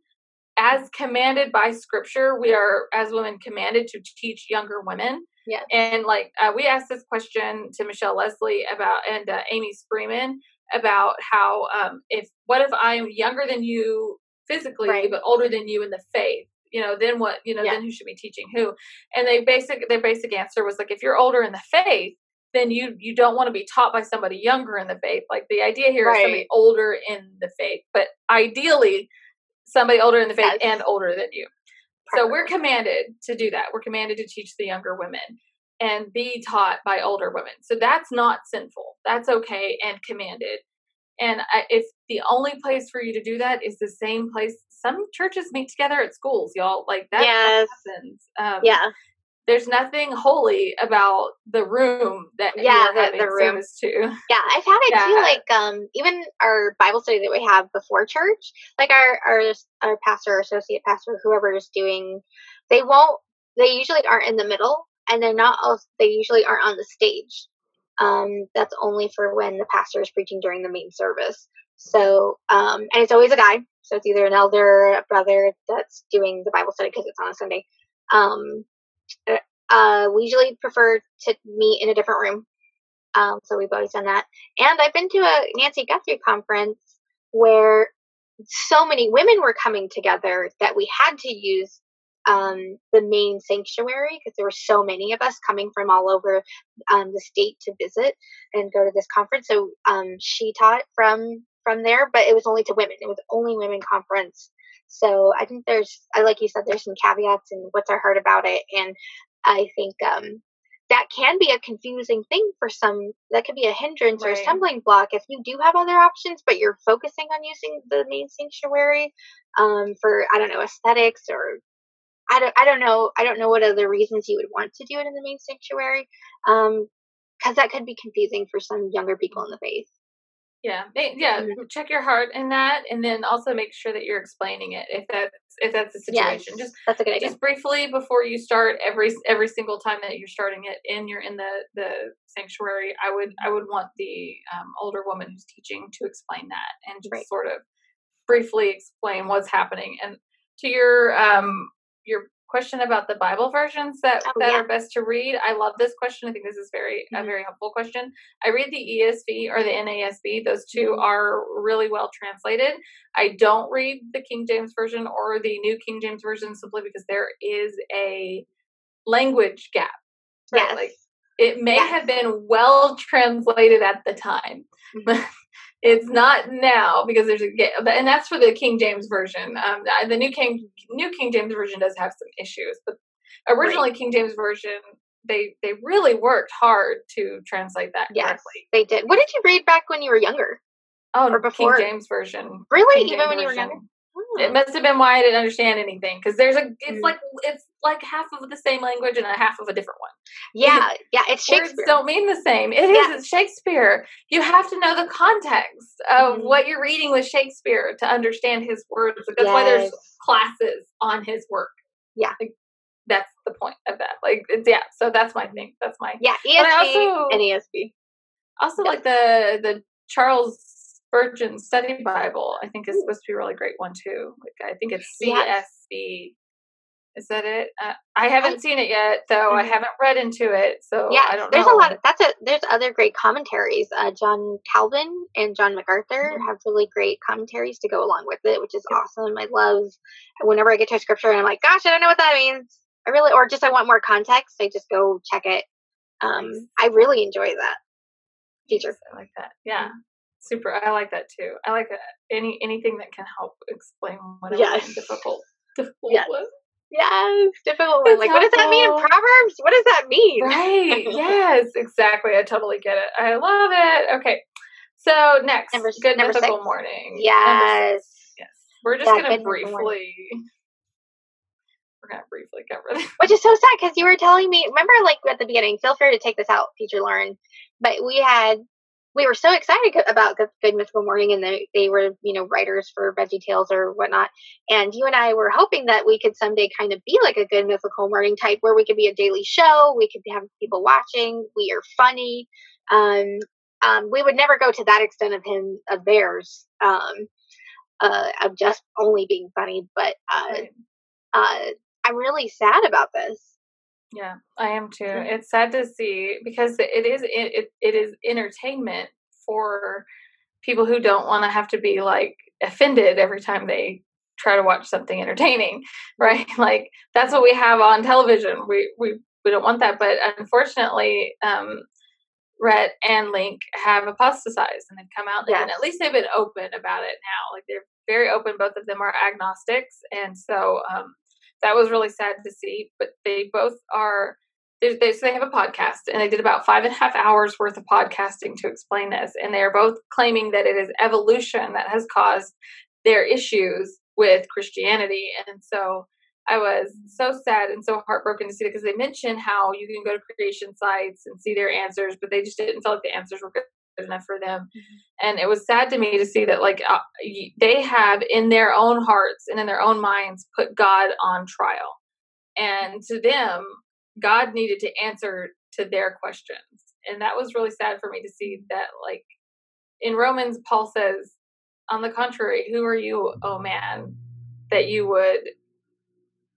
E: as commanded by scripture, we are as women commanded to teach younger women.
F: Yes.
E: And like uh, we asked this question to Michelle Lesley about and uh, Amy Spreeman about how um, if what if I'm younger than you physically,
F: Right.
E: but older than you in the faith. You know, then what? You know,
F: Yeah.
E: then who should be teaching who? And they basic their basic answer was like, if you're older in the faith, then you you don't want to be taught by somebody younger in the faith. Like the idea here is somebody older in the faith, but ideally somebody older in the faith
F: Yes.
E: and older than you. So we're commanded to do that. We're commanded to teach the younger women and be taught by older women. So that's not sinful. That's okay and commanded. And I, if the only place for you to do that is the same place, some churches meet together at schools, y'all. Like that, that
F: Yes.
E: happens. Um,
F: Yeah.
E: There's nothing holy about the room that
F: Yeah, the- the room.
E: service to.
F: Yeah, I've had it too.
E: Yeah.
F: Like, um, even our Bible study that we have before church, like our our our pastor, or associate pastor, whoever is doing, they won't. They usually aren't in the middle, and they're not. Also, they usually aren't on the stage. Um, that's only for when the pastor is preaching during the main service. So, um, and it's always a guy. So it's either an elder, or a brother that's doing the Bible study because it's on a Sunday. Um, uh, we usually prefer to meet in a different room. Um, so we've always done that. And I've been to a Nancy Guthrie conference where so many women were coming together that we had to use um, the main sanctuary because there were so many of us coming from all over um, the state to visit and go to this conference. So um, she taught from from there, but it was only to women. It was only women conference. So I think there's, I like you said, there's some caveats and what's our heart about it, and I think um, that can be a confusing thing for some. That could be a hindrance or a stumbling block if you do have other options, but you're focusing on using the main sanctuary um, for I don't know aesthetics or I don't I don't know I don't know what other reasons you would want to do it in the main sanctuary because that could be confusing for some younger people in the faith.
E: Yeah, yeah.
F: Mhm.
E: Check your heart in that, and then also make sure that you're explaining it if that's if that's the
F: Yes,
E: situation. Just
F: that's a good idea.
E: just briefly before you start every every single time that you're starting it and you're in the the sanctuary i would i would want the um, older woman who's teaching to explain that and just
F: Right.
E: sort of briefly explain what's happening and to your um your question about the bible versions that
F: Oh,
E: that
F: yeah.
E: are best to read i love this question i think this is very a
F: Mhm.
E: very helpful question i read the esv or the nasb those 2
F: Mhm.
E: are really well translated I don't read the King James Version or the New King James Version simply because there is a language gap. Right?
F: Yes.
E: Like it may
F: Yes.
E: have been well translated at the time,
F: Mhm.
E: it's not now because there's a. And that's for the King James Version. Um, the- New King New King James Version does have some issues, but originally King James Version they they really worked hard to translate that
F: Yes,
E: correctly.
F: they did. What did you read back when you were younger?
E: Oh,
F: Or before.
E: King James Version.
F: Really,
E: King
F: even
E: James
F: when you were younger?
E: It must have been why I didn't understand anything because there's a it's
F: Mm.
E: like it's like half of the same language and a half of a different one.
F: Yeah, yeah, it's
E: Words
F: Shakespeare.
E: don't mean the same. It is
F: Yeah.
E: it's Shakespeare. You have to know the context of
F: Mhm.
E: what you're reading with Shakespeare to understand his words. That's why there's classes on his work.
F: Yeah.
E: Like, that's the point of that. Like it's yeah. So that's my thing. That's my
F: Yeah, ESV
E: also-
F: and E ESV.
E: also
F: Yeah.
E: like the the Charles Spurgeon Study Bible. I think is supposed to be a really great one too. Like I think it's
F: Yes.
E: CSB. Is that it? Uh, I haven't
F: I-
E: seen it yet, though. I
F: Mhm.
E: haven't read into it, so
F: Yeah,
E: I don't
F: there's
E: know.
F: a lot. Of, that's a there's other great commentaries. Uh, John Calvin and John MacArthur
E: Mhm.
F: have really great commentaries to go along with it, which is
E: Yep.
F: awesome. I love whenever I get to a scripture and I'm like, gosh, I don't know what that means. I really, or just I want more context. I just go check it. Um,
E: Nice.
F: I really enjoy that feature.
E: I like that. Yeah, super. I like that too. I like uh, any anything that can help explain what
F: Yes.
E: I'm difficult. difficult
F: Yes.
E: with.
F: Yes, difficult one. Like, what does that mean in. Proverbs? What does that mean?
E: Right. yes, exactly. I totally get it. I love it. Okay. So next,
F: Number-
E: good
F: number
E: mythical
F: six.
E: morning.
F: Yes.
E: Yes. We're just
F: Yeah,
E: gonna
F: morning.
E: briefly. We're gonna briefly cover this.
F: Which is so sad because you were telling me, remember, like at the beginning, feel free to take this out, future Lauren. But we had, we were so excited about Good, Good Mythical Morning, and they, they were, you know, writers for Veggie Tales or whatnot. And you and I were hoping that we could someday kind of be like a Good Mythical Morning type, where we could be a daily show, we could have people watching, we are funny. Um, um, we would never go to that extent of him of theirs, um, uh, of just only being funny. But uh,
E: Right.
F: uh, I'm really sad about this.
E: Yeah, I am too. It's sad to see because it is it, it, it is entertainment for people who don't want to have to be like offended every time they try to watch something entertaining, right? Like that's what we have on television. We we we don't want that, but unfortunately, um, Rhett and Link have apostatized and they've come out
F: Yes.
E: and at least they've been open about it now. Like they're very open. Both of them are agnostics, and so um, that was really sad to see. But they both are. They, so they have a podcast, and they did about five and a half hours worth of podcasting to explain this. And they are both claiming that it is evolution that has caused their issues with Christianity. And so I was so sad and so heartbroken to see that because they mentioned how you can go to creation sites and see their answers, but they just didn't feel like the answers were good enough for them. And it was sad to me to see that, like, uh, they have in their own hearts and in their own minds put God on trial. And to them, God needed to answer to their questions. And that was really sad for me to see that, like, in Romans, Paul says, on the contrary, who are you, oh man, that you would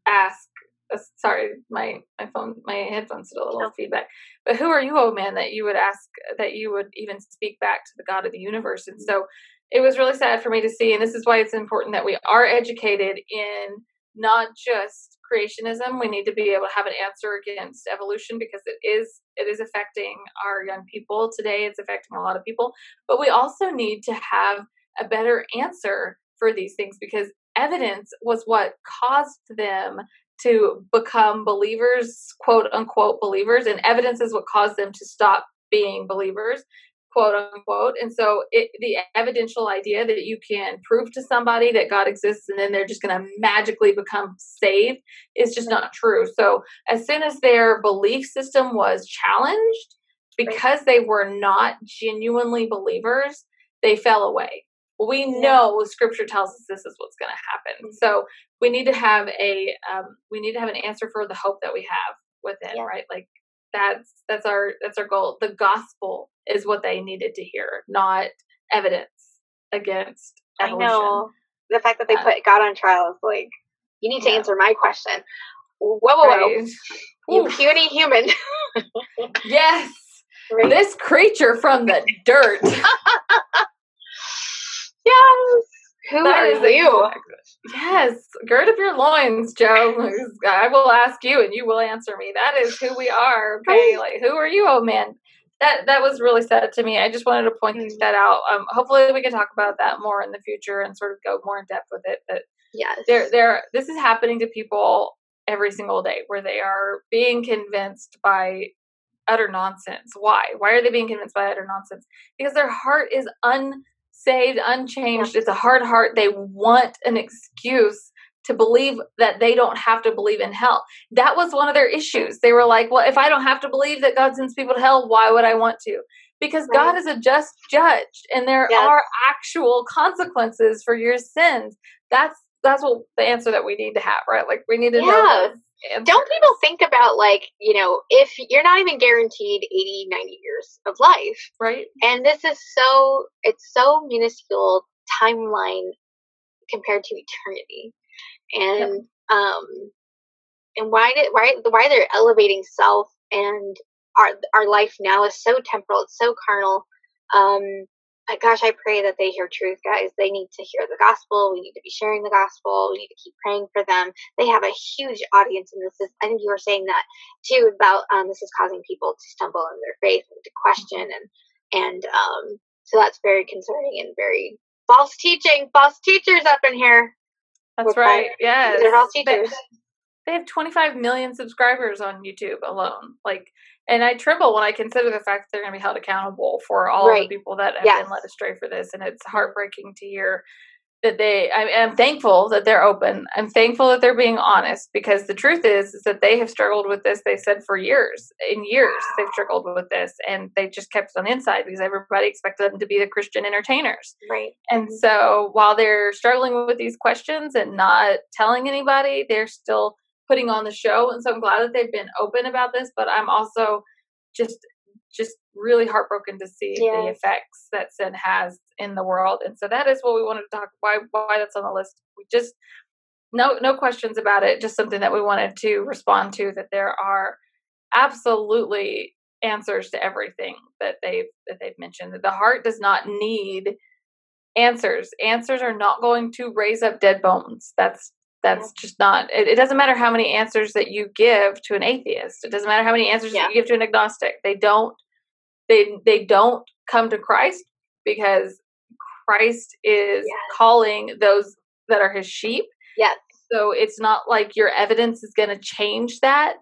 E: ask? Uh, sorry, my my phone, my headphones did a little feedback. But who are you, oh man, that you would ask that you would even speak back to the God of the universe? And so it was really sad for me to see, and this is why it's important that we are educated in not just creationism. We need to be able to have an answer against evolution because it is it is affecting our young people today. It's affecting a lot of people, but we also need to have a better answer for these things because evidence was what caused them to become believers, quote unquote believers, and evidence is what caused them to stop being believers, quote unquote. And so, it, the evidential idea that you can prove to somebody that God exists and then they're just going to magically become saved is just not true. So, as soon as their belief system was challenged, because they were not genuinely believers, they fell away. We know Scripture tells us this is what's going to happen. So we need to have a um, we need to have an answer for the hope that we have within,
F: Yeah.
E: right? Like that's that's our that's our goal. The gospel is what they needed to hear, not evidence against
F: I know the fact that they
E: Uh,
F: put God on trial is like you need to
E: Yeah.
F: answer my question. Whoa, whoa, whoa! You puny human.
E: Yes,
F: Right?
E: this creature from the dirt.
F: yes. Who
E: That
F: are
E: is
F: you?
E: Yes, gird up your loins, Joe. I will ask you, and you will answer me. That is who we are. Okay, like who are you? Oh man, that that was really sad to me. I just wanted to point
F: Mm.
E: that out. Um, hopefully, we can talk about that more in the future and sort of go more in depth with it. But
F: Yes.
E: there, there, this is happening to people every single day, where they are being convinced by utter nonsense. Why? Why are they being convinced by utter nonsense? Because their heart is unsaved, unchanged. It's a hard heart. They want an excuse to believe that they don't have to believe in hell. That was one of their issues. They were like, well, if I don't have to believe that God sends people to hell, why would I want to? Because God is a just judge and there
F: Yes.
E: are actual consequences for your sins. That's that's what the answer that we need to have, right? Like we need to know those answers.
F: Don't people think about like, you know, if you're not even guaranteed 80, 90 years of life,
E: right?
F: and this is so it's so minuscule timeline compared to eternity and um and why did why why they're elevating self and our our life now is so temporal it's so carnal um gosh i pray that they hear truth guys. They need to hear the gospel. We need to be sharing the gospel. We need to keep praying for them. They have a huge audience and this is i think you were saying that too about um this is causing people to stumble in their faith and to question and and um so that's very concerning and very false teaching false teachers up in here.
E: That's
F: We're
E: right. Yes.
F: they're false
E: They-
F: teachers.
E: They have 25 million subscribers on YouTube alone. Like, and I tremble when I consider the fact that they're going to be held accountable for all
F: Right.
E: the people that have
F: Yes.
E: been led astray for this. And it's mm-hmm. heartbreaking to hear that they. I, I'm thankful that they're open. I'm thankful that they're being honest because the truth is, is that they have struggled with this. They said for years, in years, they've struggled with this, and they just kept it on the inside because everybody expected them to be the Christian entertainers.
F: right
E: And mm-hmm. so while they're struggling with these questions and not telling anybody, they're still putting on the show. And so I'm glad that they've been open about this, but I'm also just just really heartbroken to see the effects that sin has in the world. And so that is what we wanted to talk why why that's on the list. We just no no questions about it, just something that we wanted to respond to that there are absolutely answers to everything that they've that they've mentioned. That the heart does not need answers. Answers are not going to raise up dead bones. That's that's just not. It, it doesn't matter how many answers that you give to an atheist. It doesn't matter how many answers
F: Yeah.
E: that you give to an agnostic. They don't. They they don't come to Christ because Christ is
F: Yes.
E: calling those that are His sheep.
F: Yes.
E: So it's not like your evidence is going to change that.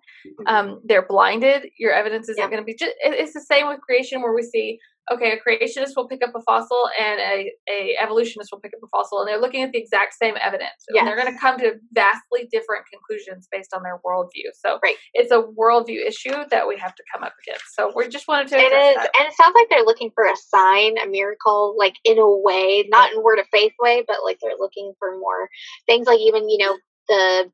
E: Um, they're blinded. Your evidence isn't
F: Yeah.
E: going to be. Just, it's the same with creation, where we see okay, a creationist will pick up a fossil and a, a evolutionist will pick up a fossil, and they're looking at the exact same evidence, and they're going to come to vastly different conclusions based on their worldview. So
F: Right.
E: it's a worldview issue that we have to come up against. So we just wanted to.
F: It is,
E: that.
F: and it sounds like they're looking for a sign, a miracle, like in a way, not in word of faith way, but like they're looking for more things. Like even you know the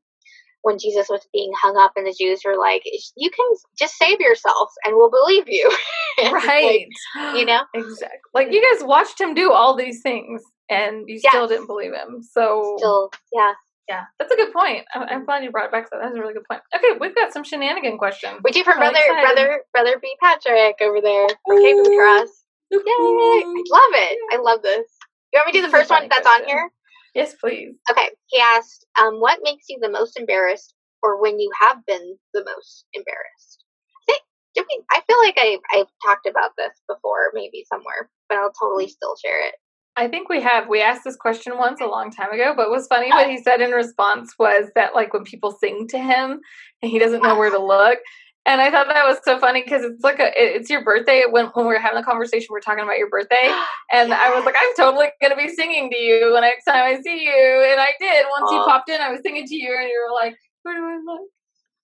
F: when Jesus was being hung up, and the Jews were like, "You can just save yourself, and we'll believe you." It's like,
E: right.
F: you know?
E: exactly. Like you guys watched him do all these things, and you still didn't believe him. So
F: still, yeah.
E: Yeah, that's a good point. I'm, glad you brought it back. That. That's a really good point. Okay, we've got some shenanigan questions.
F: We do from brother,
E: excited.
F: brother, brother B. Patrick over there from Cape of the Cross. Yay! I love it. I love this. You want me to do the
E: This is a
F: first one that's on here?
E: Yes, please.
F: Okay. He asked, um, "What makes you the most embarrassed, or when you have been the most embarrassed?" I think did we? I feel like I I've talked about this before, maybe somewhere, but I'll totally mm-hmm. still share it.
E: I think we have. We asked this question once a long time ago, but what's funny what uh-huh. he said in response was that like when people sing to him and he doesn't know where to uh-huh. look. And I thought that was so funny because it's like a it's your birthday when when we're having a conversation we're talking about your birthday and I was like I'm totally gonna be singing to you the next time I see you and I did once you popped in I was singing to you and you were like where do I look?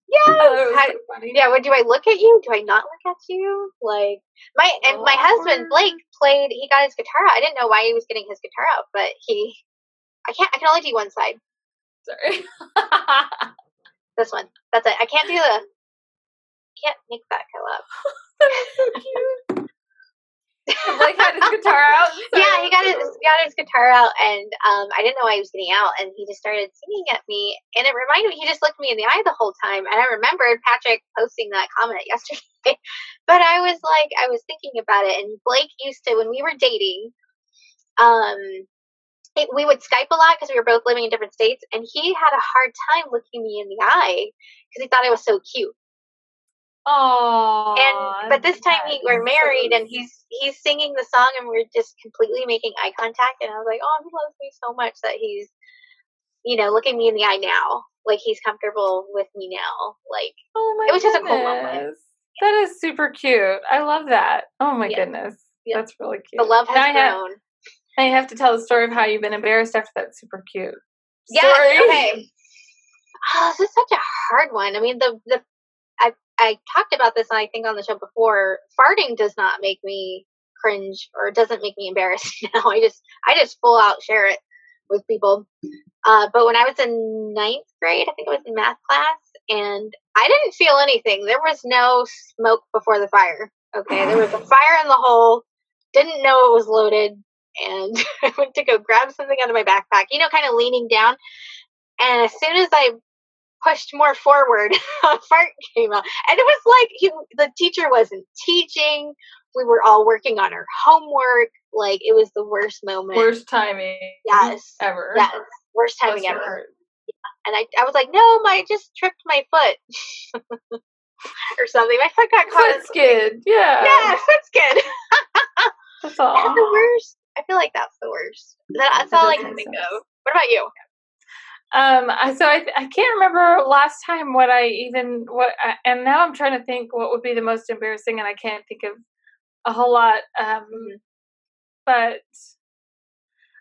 F: Yes.
E: I thought it was
F: How-
E: so
F: yeah. What do I look at you? Do I not look at you? Like my and my husband Blake played. He got his guitar out. I didn't know why he was getting his guitar out, but he. I can't. I can only do one side.
E: Sorry.
F: This one. That's it. I can't do the. Can't make that go up.
E: so cute. Blake had his guitar out. so-
F: yeah, he got his got his guitar out, and um, I didn't know why he was getting out, and he just started singing at me, and it reminded me. He just looked me in the eye the whole time, and I remembered Patrick posting that comment yesterday. but I was like, I was thinking about it, and Blake used to when we were dating, um. It, we would Skype a lot because we were both living in different states, and he had a hard time looking me in the eye because he thought I was so cute.
E: Aww,
F: and but this time he, we're married and he's he's singing the song and we're just completely making eye contact and I was like, oh, he loves me so much that he's, you know, looking me in the eye now, like he's comfortable with me now, like
E: oh my
F: it was just a cool moment.
E: goodness. That is super cute. I love that. Oh my
F: Yeah.
E: goodness,
F: Yeah.
E: that's really cute.
F: the love
E: Now I
F: has
E: have,
F: grown.
E: now have to tell the story of how you've been embarrassed after that super cute.
F: Yeah, okay. Oh, this is such a hard one. I mean, the the I talked about this I think on the show before. Farting does not make me cringe or doesn't make me embarrassed now. I just I just full out share it with people. Uh, but when I was in ninth grade, I think it was in math class, and I didn't feel anything. There was no smoke before the fire. Okay, there was a fire in the hole. Didn't know it was loaded, and I went to go grab something out of my backpack. You know, kind of leaning down, and as soon as I pushed more forward, a fart came out. And it was like he, the teacher wasn't teaching. We were all working on our homework. Like it was the worst moment.
E: Worst timing.
F: Yes.
E: Ever.
F: Yes. Worst timing ever.
E: heart.
F: And I, I was like, no, I just tripped my foot. or something. My foot got caught.
E: Foot skid. Yeah.
F: Yeah, foot skid.
E: That's
F: That's
E: all.
F: the worst. I feel like that's the worst. That, that's
E: That
F: all I can think
E: sense.
F: of. What about you?
E: Um, I- so I, I can't remember last time what I even what, I, and now I'm trying to think what would be the most embarrassing, and I can't think of a whole lot. Um, but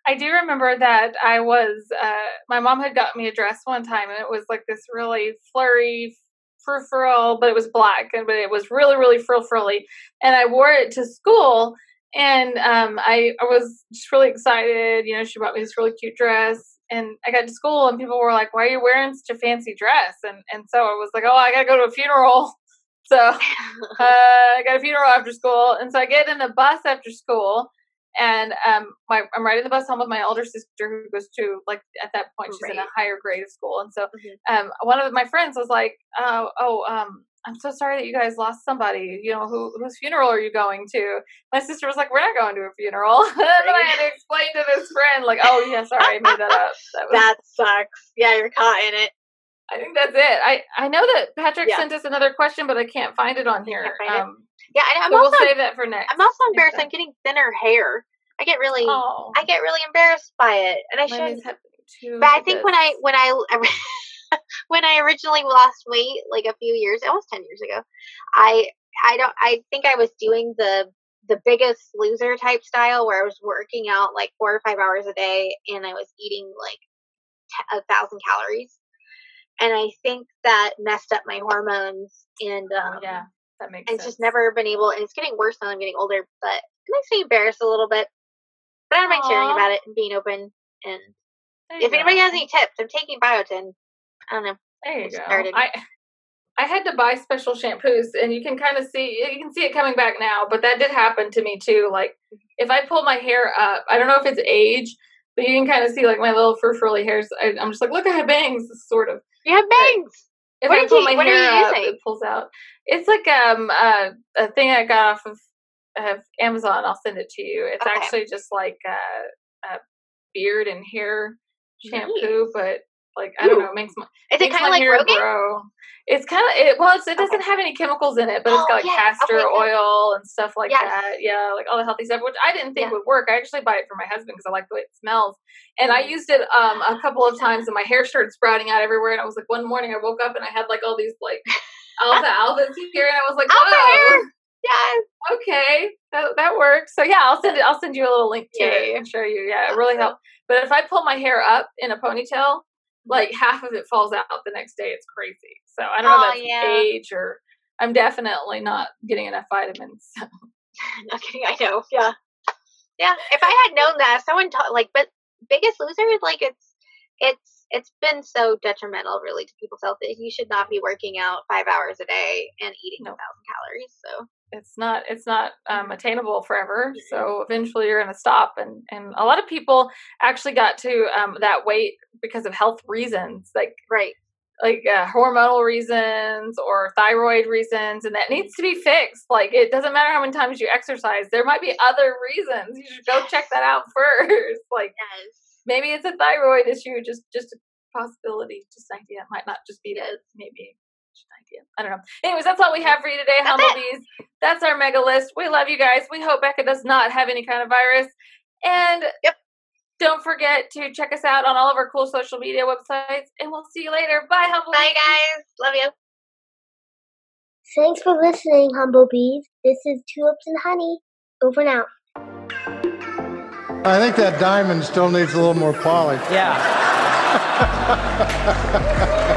E: I do remember that I was uh, my mom had got me a dress one time, and it was like this really flurry frou frill, but it was black, and but it was really really frill frilly, and I wore it to school. And um, I, I was just really excited. You know, she bought me this really cute dress, and I got to school, and people were like, "Why are you wearing such a fancy dress?" And and so I was like, "Oh, I gotta go to a funeral." So uh, I got a funeral after school, and so I get in the bus after school, and um, my I'm riding the bus home with my older sister who goes to like at that point she's in a higher grade of school, and so
F: Mhm.
E: um, one of my friends was like, "Oh, oh, um, I'm so sorry that you guys lost somebody. You know, who whose funeral are you going to?" My sister was like, "We're not going to a funeral." and then I had to explain to this friend. Like, oh yeah, sorry, I made that up. That was,
F: That sucks. Yeah, you're caught in it.
E: I think that's it. I I know that Patrick
F: Yeah.
E: sent us another question, but I can't find it on here.
F: can't it?
E: Um,
F: Yeah, I, I'm
E: so
F: also
E: we'll save that for next.
F: I'm also embarrassed. I'm getting thinner hair. I get really
E: Oh,
F: I get really embarrassed by it, and I
E: happening.
F: But I think when. I when I when I originally lost weight, like a few years, almost ten years ago, I I don't I think I was doing the the biggest loser type style where I was working out like four or five hours a day, and I was eating like a thousand calories, and I think that messed up my hormones, and um,
E: Oh, yeah, that makes
F: and
E: sense.
F: just never been able. And it's getting worse now. I'm getting older, but it makes me embarrassed a little bit. But I don't mind sharing about it and being open and if anybody has any tips, I'm taking biotin. I don't know.
E: There you
F: Get
E: go.
F: started.
E: I I had to buy special shampoos, and you can kind of see you can see it coming back now. But that did happen to me too. Like if I pull my hair up, I don't know if it's age, but you can kind of see like my little fur frilly hairs. I, I'm just like, look, I have bangs, sort of.
F: You have bangs.
E: If
F: What
E: I pull
F: you-
E: my
F: what are
E: hair
F: you
E: up,
F: using?
E: it pulls out. It's like um uh, a thing I got off of, of Amazon. I'll send it to you. It's
F: Okay.
E: actually just like a, a beard and hair shampoo, but like I don't
F: Ooh.
E: know, it makes my
F: Is it kind of like
E: hair
F: Rogaine?
E: grow. It's kind of it. Well, it's, it doesn't
F: Okay.
E: have any chemicals in it, but it's got like
F: yes.
E: castor
F: Okay,
E: oil and stuff like
F: Yes.
E: that. Yeah, like all the healthy stuff, which I didn't think
F: Yeah.
E: would work. I actually buy it for my husband because I like the way it smells. And I
F: Mm.
E: used it um a couple of times, and my hair started sprouting out everywhere. And I was like, one morning I woke up and I had like all these like alpha alphas here, and I was like,
F: Alpha
E: oh!
F: Yes.
E: okay, that that works. So yeah, I'll send it. I'll send you a little link to it
F: Yay.
E: and show you. Yeah, it really helped. But if I pull my hair up in a ponytail, like half of it falls out the next day. It's crazy. So I don't know if that's
F: yeah.
E: age or I'm definitely not getting enough vitamins. So.
F: no kidding. I know. Yeah. Yeah. If I had known that, someone taught like, but Biggest Loser, is like it's it's it's been so detrimental, really, to people's health. that You should not be working out five hours a day and eating a
E: No.
F: thousand calories. So
E: it's not it's not um, attainable forever so eventually you're going to stop and and a lot of people actually got to um, that weight because of health reasons like
F: right.
E: like uh, hormonal reasons or thyroid reasons and that needs to be fixed like it doesn't matter how many times you exercise there might be other reasons you should go check that out first like
F: Yes.
E: Maybe it's a thyroid issue just just a possibility just an idea it might not just be that maybe just an idea i don't know anyways that's all we have for you today
F: That's
E: humblebees that's our mega list we love you guys we hope becca does not have any kind of virus and
F: Yep.
E: don't forget to check us out on all of our cool social media websites and we'll see you later bye humblebees
F: Bye, guys. Love you.
D: Thanks for listening, Humblebees. This is Tulips and Honey. Over and out.
B: I think that diamond still needs a little more polish.
G: Yeah.